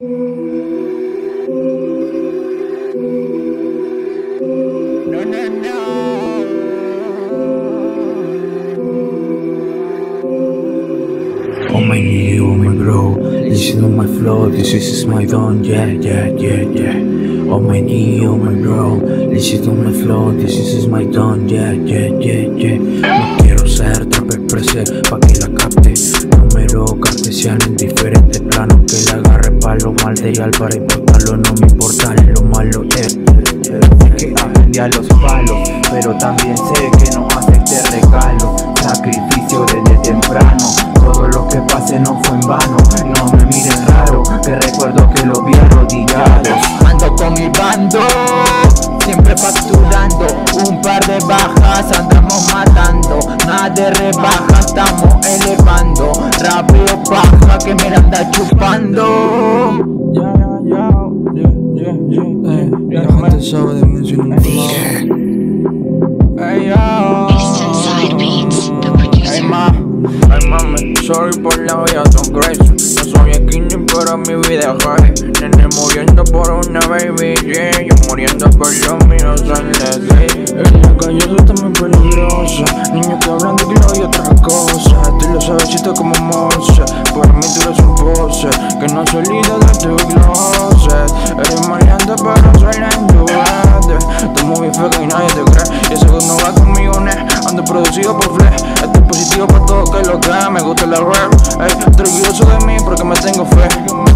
No, no, no. Oh my nigga, oh my bro, listen to my flow, this is my don, yeah, yeah, yeah, yeah. Oh my knee, oh my bro, listen to my flow, this is my don, yeah, yeah, yeah, yeah. Cartesiano en diferentes planos, que la agarre pa' lo material para importarlo, no me importa lo malo, yeah. Sé que aprendí a los palos, pero también sé que no acepté regalo. Sacrificio desde temprano, todo lo que pase no fue en vano. No me miren raro, que recuerdo que lo vi arrodillado. Ando con mi bando, siempre facturando. Un par de bajas andamos matando. Nada de rebaja, estamos elevando. Rapeo paja que me la anda chupando. Sorry por la vida son crazy. No soy skinny, pero mi vida high. Nene muriendo por una baby, yeah. Yo muriendo por los míos. En la calle no hay otra cosa. Tú lo sabes, chito como Mose Para mí tú eres un pose Que no soy olvida de tu closet. Eres maleante pero suena en tu mente Estás muy feo y nadie te cree. Y eso que no va conmigo, ne. Ando producido por Flex Esto es positivo para todo que lo que Me gusta la rap Ey, orgulloso de mí porque me tengo fe.